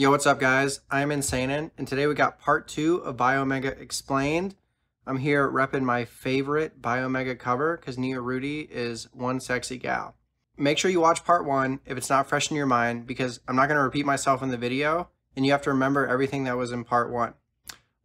Yo, what's up guys? I'm Insanin, and today we got part two of Biomega Explained. I'm here repping my favorite Biomega cover because Nia Rudy is one sexy gal. Make sure you watch part one if it's not fresh in your mind because I'm not going to repeat myself in the video and you have to remember everything that was in part one.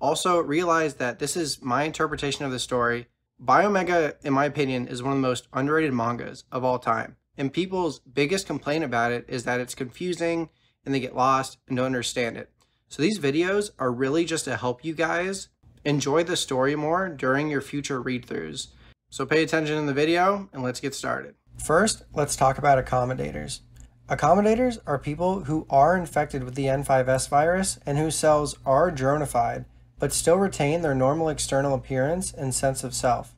Also, realize that this is my interpretation of the story. Biomega, in my opinion, is one of the most underrated mangas of all time. And people's biggest complaint about it is that it's confusing and they get lost and don't understand it. So these videos are really just to help you guys enjoy the story more during your future read-throughs. So pay attention in the video and let's get started. First, let's talk about accommodators. Accommodators are people who are infected with the N5S virus and whose cells are dronified, but still retain their normal external appearance and sense of self.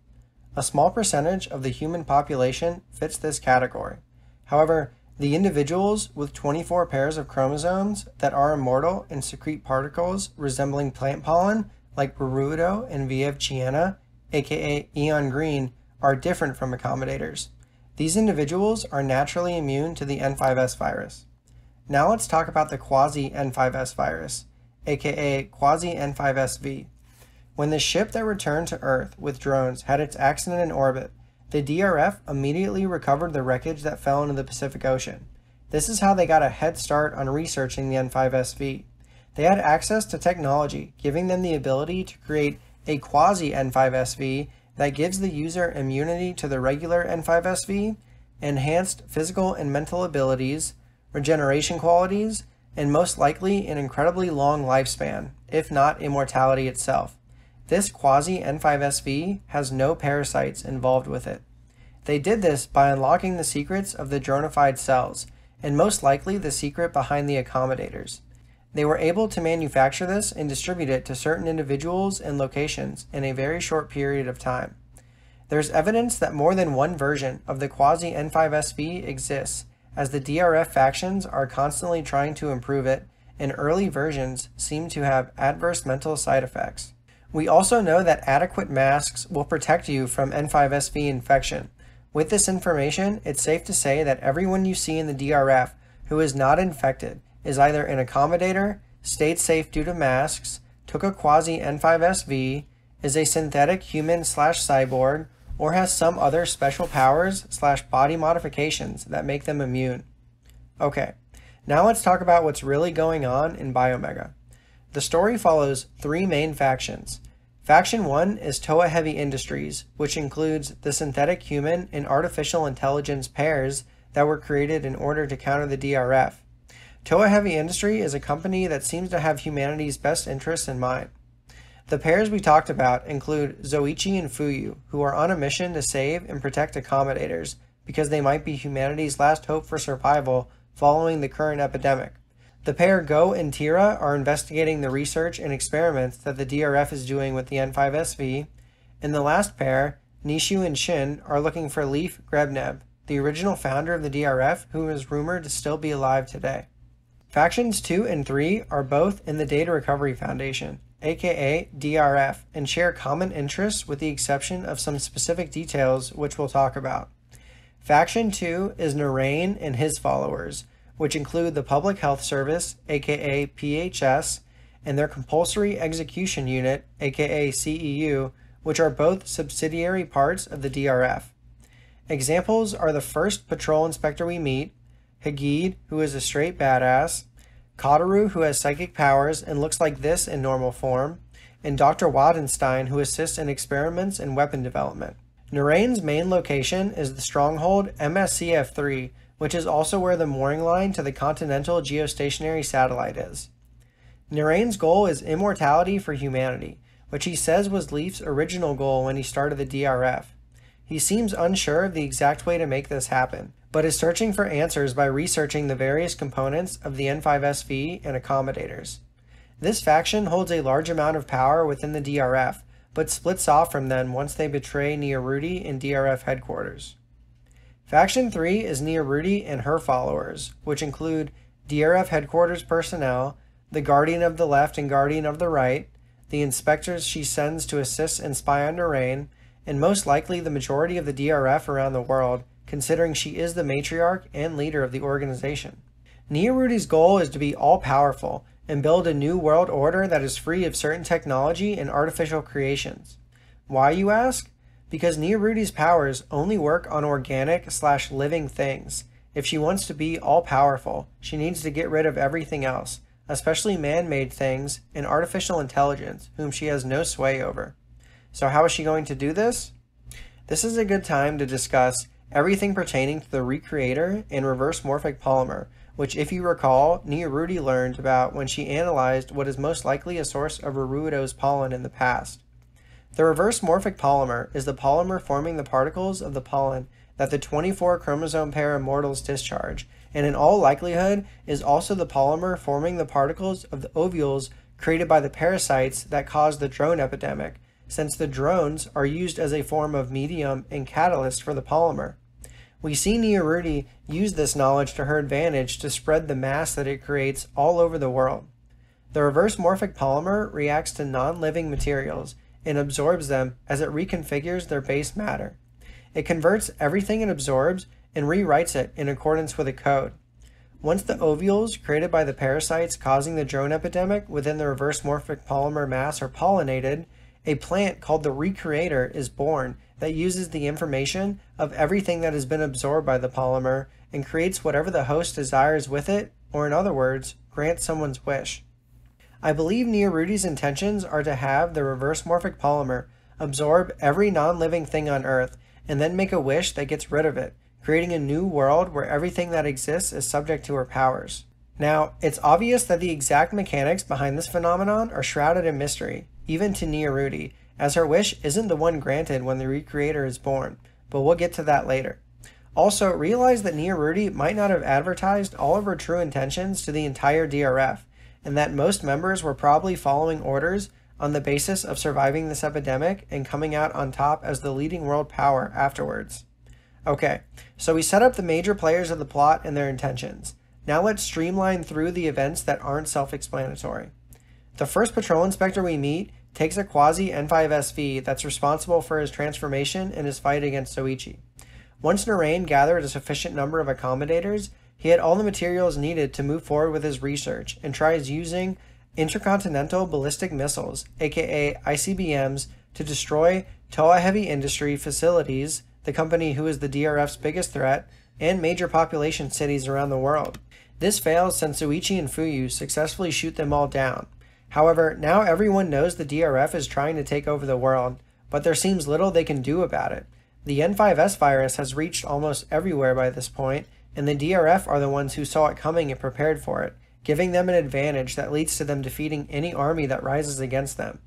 A small percentage of the human population fits this category. However, the individuals with 24 pairs of chromosomes that are immortal and secrete particles resembling plant pollen, like Baruido and VF aka Eon Green, are different from accommodators. These individuals are naturally immune to the N5S virus. Now let's talk about the quasi-N5S virus, aka quasi-N5SV. When the ship that returned to Earth with drones had its accident in orbit, the DRF immediately recovered the wreckage that fell into the Pacific Ocean. This is how they got a head start on researching the N5SV. They had access to technology, giving them the ability to create a quasi-N5SV that gives the user immunity to the regular N5SV, enhanced physical and mental abilities, regeneration qualities, and most likely an incredibly long lifespan, if not immortality itself. This quasi-N5SV has no parasites involved with it. They did this by unlocking the secrets of the dronified cells, and most likely the secret behind the accommodators. They were able to manufacture this and distribute it to certain individuals and locations in a very short period of time. There's evidence that more than one version of the quasi-N5SV exists, as the DRF factions are constantly trying to improve it, and early versions seem to have adverse mental side effects. We also know that adequate masks will protect you from N5SV infection. With this information, it's safe to say that everyone you see in the DRF who is not infected is either an accommodator, stayed safe due to masks, took a quasi N5SV, is a synthetic human slash cyborg, or has some other special powers slash body modifications that make them immune. Okay, now let's talk about what's really going on in Biomega. The story follows three main factions. Faction 1 is Toa Heavy Industries, which includes the synthetic human and artificial intelligence pairs that were created in order to counter the DRF. Toa Heavy Industry is a company that seems to have humanity's best interests in mind. The pairs we talked about include Zoichi and Fuyu, who are on a mission to save and protect accommodators because they might be humanity's last hope for survival following the current epidemic. The pair Go and Tira are investigating the research and experiments that the DRF is doing with the N5SV, and the last pair, Nishu and Shin, are looking for Leif Grebnev, the original founder of the DRF who is rumored to still be alive today. Factions 2 and 3 are both in the Data Recovery Foundation, aka DRF, and share common interests with the exception of some specific details which we'll talk about. Faction 2 is Narain and his followers, which include the Public Health Service, aka PHS, and their Compulsory Execution Unit, aka CEU, which are both subsidiary parts of the DRF. Examples are the first patrol inspector we meet, Hagid, who is a straight badass, Kataru, who has psychic powers and looks like this in normal form, and Dr. Wildenstein, who assists in experiments and weapon development. Narain's main location is the stronghold MSCF-3, which is also where the mooring line to the Continental Geostationary Satellite is. Narain's goal is immortality for humanity, which he says was Leif's original goal when he started the DRF. He seems unsure of the exact way to make this happen, but is searching for answers by researching the various components of the N5SV and accommodators. This faction holds a large amount of power within the DRF, but splits off from them once they betray Nia Rudy in DRF headquarters. Faction 3 is Nia Rudy and her followers, which include DRF headquarters personnel, the Guardian of the Left and Guardian of the Right, the inspectors she sends to assist and spy on Narain, and most likely the majority of the DRF around the world, considering she is the matriarch and leader of the organization. Neoruti's goal is to be all powerful and build a new world order that is free of certain technology and artificial creations. Why, you ask? Because Neoruti's powers only work on organic slash living things. If she wants to be all powerful, she needs to get rid of everything else, especially man made things and artificial intelligence, whom she has no sway over. So, how is she going to do this? This is a good time to discuss everything pertaining to the recreator and reverse morphic polymer, which, if you recall, Neoruti learned about when she analyzed what is most likely a source of Ruido's pollen in the past. The reverse morphic polymer is the polymer forming the particles of the pollen that the 24 chromosome pair immortals discharge, and in all likelihood is also the polymer forming the particles of the ovules created by the parasites that caused the drone epidemic, since the drones are used as a form of medium and catalyst for the polymer. We see Neoruti use this knowledge to her advantage to spread the mass that it creates all over the world. The reverse morphic polymer reacts to non-living materials and absorbs them as it reconfigures their base matter. It converts everything it absorbs and rewrites it in accordance with a code. Once the ovules created by the parasites causing the drone epidemic within the reverse morphic polymer mass are pollinated, a plant called the recreator is born that uses the information of everything that has been absorbed by the polymer and creates whatever the host desires with it, or in other words, grants someone's wish. I believe Neoruti's intentions are to have the reverse morphic polymer absorb every non-living thing on Earth and then make a wish that gets rid of it, creating a new world where everything that exists is subject to her powers. Now, it's obvious that the exact mechanics behind this phenomenon are shrouded in mystery, even to Neoruti, as her wish isn't the one granted when the Recreator is born, but we'll get to that later. Also, realize that Neoruti might not have advertised all of her true intentions to the entire DRF, and that most members were probably following orders on the basis of surviving this epidemic and coming out on top as the leading world power afterwards. Okay, so we set up the major players of the plot and their intentions. Now let's streamline through the events that aren't self-explanatory. The first patrol inspector we meet takes a quasi N5SV that's responsible for his transformation and his fight against Zoichi. Once Narain gathered a sufficient number of accommodators, he had all the materials needed to move forward with his research and tries using intercontinental ballistic missiles, aka ICBMs, to destroy Toa Heavy Industry facilities, the company who is the DRF's biggest threat, and major population cities around the world. This fails since Zoichi and Fuyu successfully shoot them all down, However, now everyone knows the DRF is trying to take over the world, but there seems little they can do about it. The N5S virus has reached almost everywhere by this point, and the DRF are the ones who saw it coming and prepared for it, giving them an advantage that leads to them defeating any army that rises against them.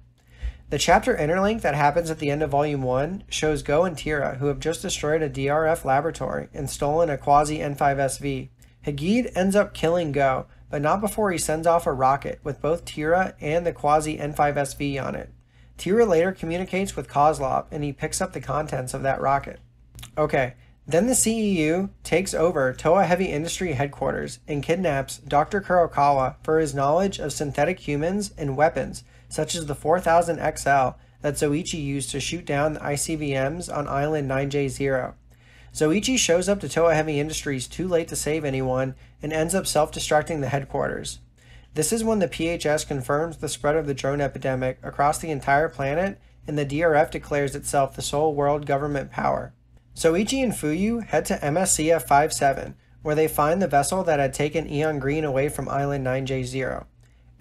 The chapter interlink that happens at the end of Volume 1 shows Go and Tira, who have just destroyed a DRF laboratory and stolen a quasi N5SV. Hagid ends up killing Go, but not before he sends off a rocket with both Tira and the quasi N5SV on it. Tira later communicates with Kozlov and he picks up the contents of that rocket. Okay, then the CEU takes over Toa Heavy Industry headquarters and kidnaps Dr. Kurokawa for his knowledge of synthetic humans and weapons, such as the 4000 XL that Zoichi used to shoot down the ICBMs on Island 9J0. Zoichi shows up to Toa Heavy Industries too late to save anyone and ends up self-destructing the headquarters. This is when the PHS confirms the spread of the drone epidemic across the entire planet and the DRF declares itself the sole world government power. Zoichi and Fuyu head to MSCF 57, where they find the vessel that had taken Eon Green away from Island 9J0.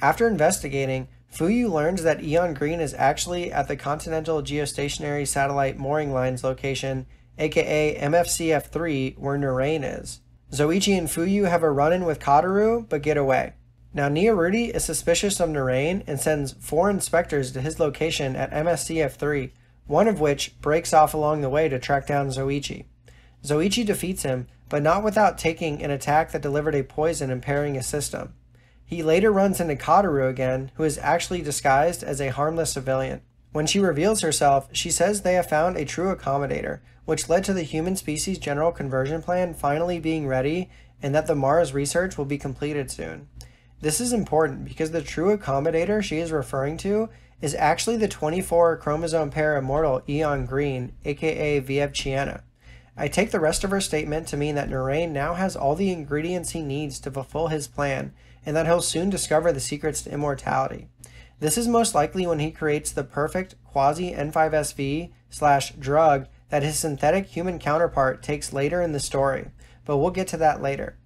After investigating, Fuyu learns that Eon Green is actually at the Continental Geostationary Satellite Mooring Lines location aka MSCF3, where Narain is. Zoichi and Fuyu have a run-in with Kataru, but get away. Now Neoruti is suspicious of Narain and sends four inspectors to his location at MSCF3, one of which breaks off along the way to track down Zoichi. Zoichi defeats him, but not without taking an attack that delivered a poison impairing his system. He later runs into Kataru again, who is actually disguised as a harmless civilian. When she reveals herself, she says they have found a true accommodator, which led to the human species general conversion plan finally being ready and that the Mars research will be completed soon. This is important because the true accommodator she is referring to is actually the 24 chromosome pair immortal Eon Green, aka Vievciana. I take the rest of her statement to mean that Narain now has all the ingredients he needs to fulfill his plan, and that he'll soon discover the secrets to immortality. This is most likely when he creates the perfect quasi N5SV slash drug that his synthetic human counterpart takes later in the story, but we'll get to that later.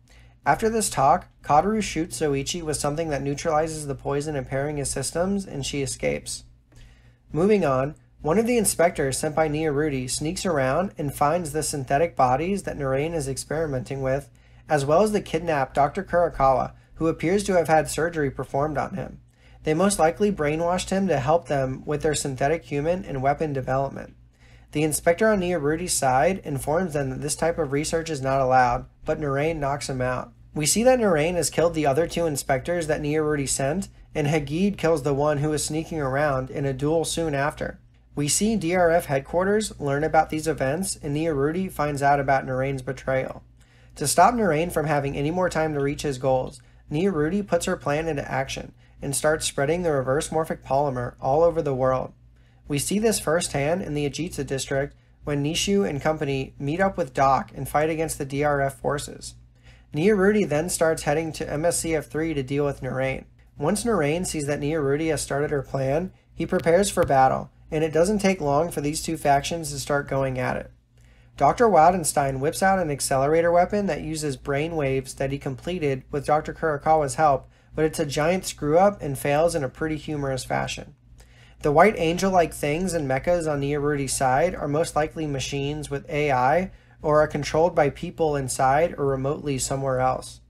After this talk, Kataru shoots Zoichi with something that neutralizes the poison impairing his systems, and she escapes. Moving on, one of the inspectors sent by Niyarudi sneaks around and finds the synthetic bodies that Narain is experimenting with, as well as the kidnapped Dr. Kurokawa, who appears to have had surgery performed on him. They most likely brainwashed him to help them with their synthetic human and weapon development. The inspector on Niyarudi's side informs them that this type of research is not allowed, but Narain knocks him out. We see that Narain has killed the other two inspectors that Niyarudi sent, and Hagid kills the one who was sneaking around in a duel soon after. We see DRF headquarters learn about these events, and Niyarudi finds out about Narain's betrayal. To stop Narain from having any more time to reach his goals, Niyarudi puts her plan into action and starts spreading the reverse morphic polymer all over the world. We see this firsthand in the Ajitsa district when Nishu and company meet up with Doc and fight against the DRF forces. Niyarudi then starts heading to MSCF3 to deal with Narain. Once Narain sees that Niyarudi has started her plan, he prepares for battle and it doesn't take long for these two factions to start going at it. Dr. Wildenstein whips out an accelerator weapon that uses brain waves that he completed with Dr. Kurokawa's help, but it's a giant screw up and fails in a pretty humorous fashion. The white angel like things and mechas on the Niyarudi's side are most likely machines with AI or are controlled by people inside or remotely somewhere else.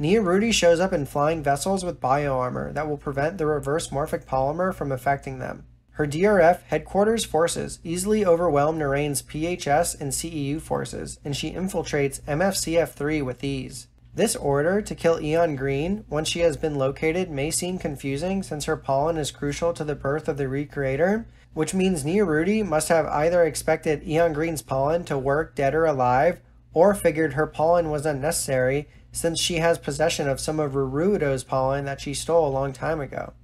Niyarudi shows up in flying vessels with bioarmor that will prevent the reverse morphic polymer from affecting them. Her DRF headquarters forces easily overwhelm Narain's PHS and CEU forces, and she infiltrates MSCF3 with ease. This order to kill Eon Green, once she has been located, may seem confusing since her pollen is crucial to the birth of the Recreator, which means Niyarudi must have either expected Eon Green's pollen to work dead or alive, or figured her pollen was unnecessary since she has possession of some of Rurudo's pollen that she stole a long time ago.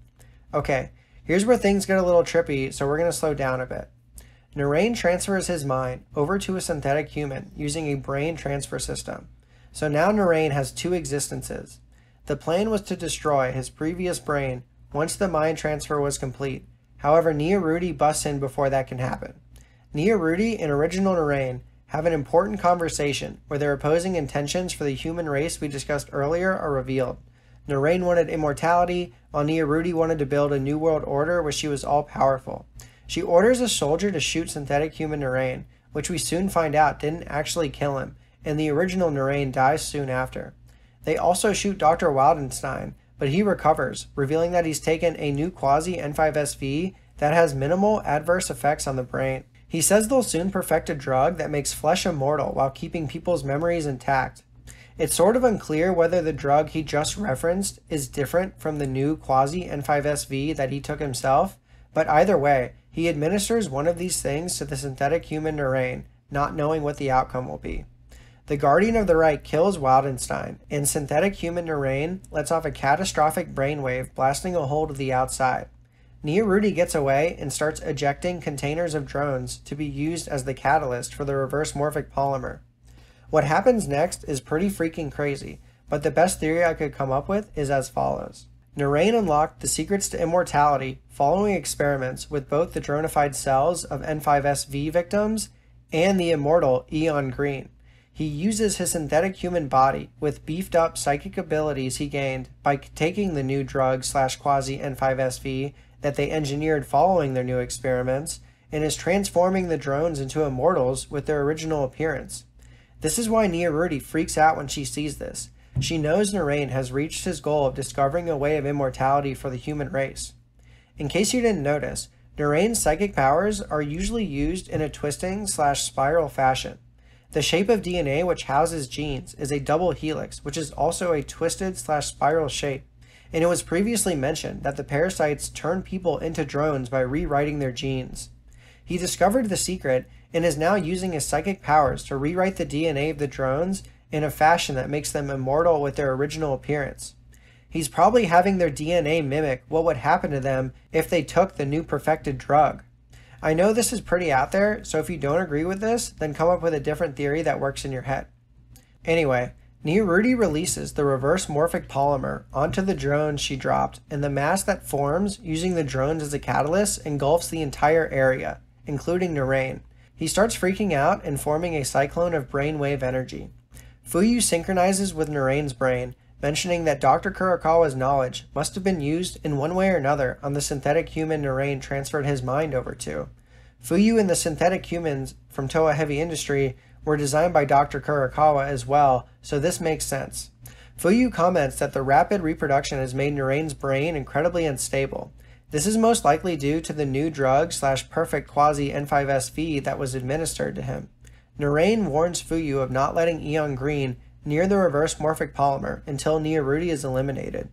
Okay, Here's where things get a little trippy, so we're going to slow down a bit. Narain transfers his mind over to a synthetic human using a brain transfer system. So now Narain has two existences. The plan was to destroy his previous brain once the mind transfer was complete. However, Niyarudi busts in before that can happen. Niyarudi and original Narain have an important conversation where their opposing intentions for the human race we discussed earlier are revealed. Narain wanted immortality, while Niyarudi wanted to build a new world order where she was all powerful. She orders a soldier to shoot synthetic human Narain, which we soon find out didn't actually kill him, and the original Narain dies soon after. They also shoot Dr. Wildenstein, but he recovers, revealing that he's taken a new quasi N5SV that has minimal adverse effects on the brain. He says they'll soon perfect a drug that makes flesh immortal while keeping people's memories intact. It's sort of unclear whether the drug he just referenced is different from the new quasi N5SV that he took himself, but either way, he administers one of these things to the synthetic human Narain, not knowing what the outcome will be. The Guardian of the Right kills Wildenstein, and synthetic human Narain lets off a catastrophic brainwave blasting a hole to the outside. Niyarudi gets away and starts ejecting containers of drones to be used as the catalyst for the reverse morphic polymer. What happens next is pretty freaking crazy, but the best theory I could come up with is as follows. Narain unlocked the secrets to immortality following experiments with both the dronified cells of N5SV victims and the immortal Eon Green. He uses his synthetic human body with beefed up psychic abilities he gained by taking the new drug slash quasi N5SV that they engineered following their new experiments and is transforming the drones into immortals with their original appearance. This is why Niyarudi freaks out when she sees this. She knows Narain has reached his goal of discovering a way of immortality for the human race. In case you didn't notice, Narain's psychic powers are usually used in a twisting slash spiral fashion. The shape of DNA which houses genes is a double helix, which is also a twisted slash spiral shape. And it was previously mentioned that the parasites turn people into drones by rewriting their genes. He discovered the secret and is now using his psychic powers to rewrite the DNA of the drones in a fashion that makes them immortal with their original appearance. He's probably having their DNA mimic what would happen to them if they took the new perfected drug. I know this is pretty out there, so if you don't agree with this, then come up with a different theory that works in your head. Anyway, Neorudi releases the reverse morphic polymer onto the drones she dropped, and the mass that forms using the drones as a catalyst engulfs the entire area, including Narain. He starts freaking out and forming a cyclone of brainwave energy. Fuyu synchronizes with Narain's brain, mentioning that Dr. Kurokawa's knowledge must have been used in one way or another on the synthetic human Narain transferred his mind over to. Fuyu and the synthetic humans from Toa Heavy Industry were designed by Dr. Kurokawa as well, so this makes sense. Fuyu comments that the rapid reproduction has made Narain's brain incredibly unstable. This is most likely due to the new drug slash perfect quasi N5SV that was administered to him. Narain warns Fuyu of not letting Eon Green near the reverse morphic polymer until Neorudi is eliminated.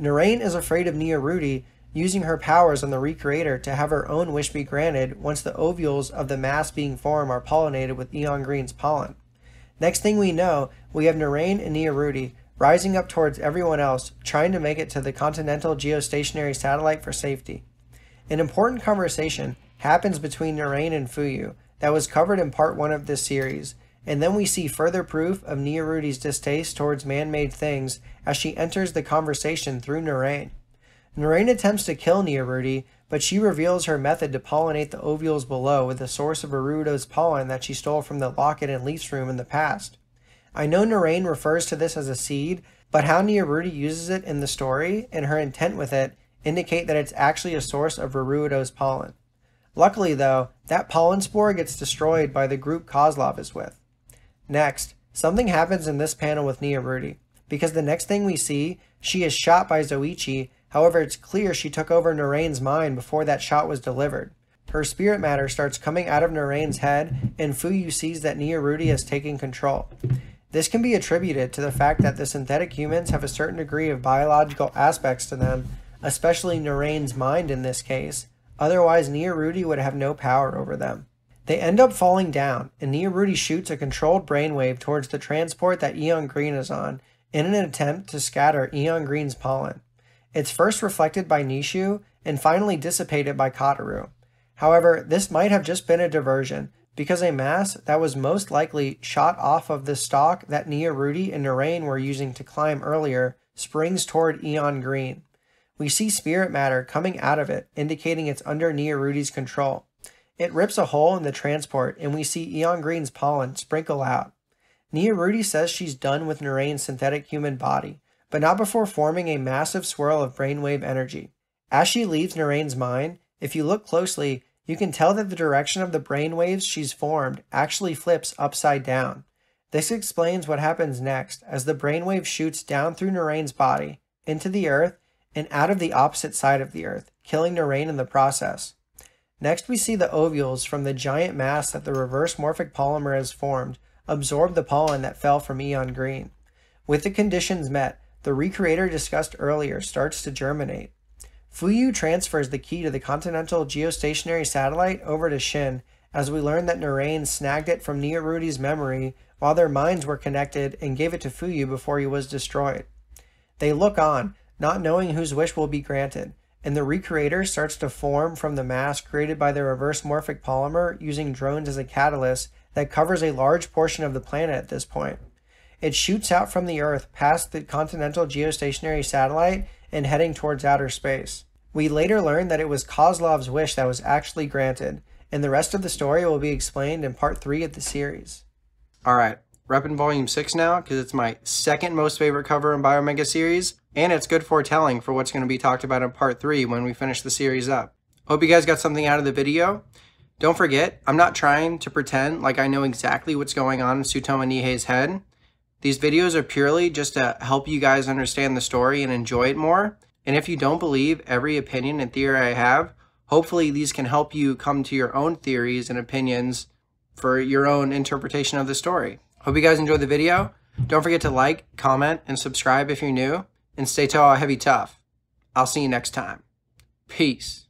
Narain is afraid of Neorudi using her powers on the Recreator to have her own wish be granted once the ovules of the mass being formed are pollinated with Eon Green's pollen. Next thing we know, we have Narain and Neorudi rising up towards everyone else, trying to make it to the Continental Geostationary Satellite for safety. An important conversation happens between Narain and Fuyu that was covered in part 1 of this series, and then we see further proof of Neorudi's distaste towards man-made things as she enters the conversation through Narain. Narain attempts to kill Neorudi, but she reveals her method to pollinate the ovules below with the source of Arudo's pollen that she stole from the Locket and Leaf's room in the past. I know Narain refers to this as a seed, but how Neorudi uses it in the story and her intent with it indicate that it's actually a source of Rarudo's pollen. Luckily, though, that pollen spore gets destroyed by the group Kozlov is with. Next, something happens in this panel with Neorudi, because the next thing we see, she is shot by Zoichi, however it's clear she took over Narain's mind before that shot was delivered. Her spirit matter starts coming out of Narain's head, and Fuyu sees that Neorudi is taking control. This can be attributed to the fact that the synthetic humans have a certain degree of biological aspects to them, especially Narain's mind in this case, otherwise Neorudi would have no power over them. They end up falling down, and Neorudi shoots a controlled brainwave towards the transport that Eon Green is on in an attempt to scatter Eon Green's pollen. It's first reflected by Nishu and finally dissipated by Kataru. However, this might have just been a diversion, because a mass that was most likely shot off of the stalk that Neorudi and Narain were using to climb earlier springs toward Eon Green. We see spirit matter coming out of it, indicating it's under Neorudi's control. It rips a hole in the transport, and we see Eon Green's pollen sprinkle out. Neorudi says she's done with Narain's synthetic human body, but not before forming a massive swirl of brainwave energy. As she leaves Narain's mind, if you look closely, you can tell that the direction of the brainwaves she's formed actually flips upside down. This explains what happens next as the brainwave shoots down through Narain's body, into the earth, and out of the opposite side of the earth, killing Narain in the process. Next, we see the ovules from the giant mass that the reverse morphic polymer has formed absorb the pollen that fell from Eon Green. With the conditions met, the recreator discussed earlier starts to germinate. Fuyu transfers the key to the Continental Geostationary Satellite over to Shin as we learn that Narain snagged it from Neorudi's memory while their minds were connected and gave it to Fuyu before he was destroyed. They look on, not knowing whose wish will be granted, and the recreator starts to form from the mass created by the reverse morphic polymer using drones as a catalyst that covers a large portion of the planet at this point. It shoots out from the Earth past the continental geostationary satellite and heading towards outer space. We later learn that it was Kozlov's wish that was actually granted, and the rest of the story will be explained in part 3 of the series. Alright, repping volume 6 now because it's my second most favorite cover in Biomega series, and it's good foretelling for what's going to be talked about in part 3 when we finish the series up. Hope you guys got something out of the video. Don't forget, I'm not trying to pretend like I know exactly what's going on in Tsutomu Nihei's head. These videos are purely just to help you guys understand the story and enjoy it more. And if you don't believe every opinion and theory I have, hopefully these can help you come to your own theories and opinions for your own interpretation of the story. Hope you guys enjoyed the video. Don't forget to like, comment, and subscribe if you're new. And stay tall, heavy, tough. I'll see you next time. Peace.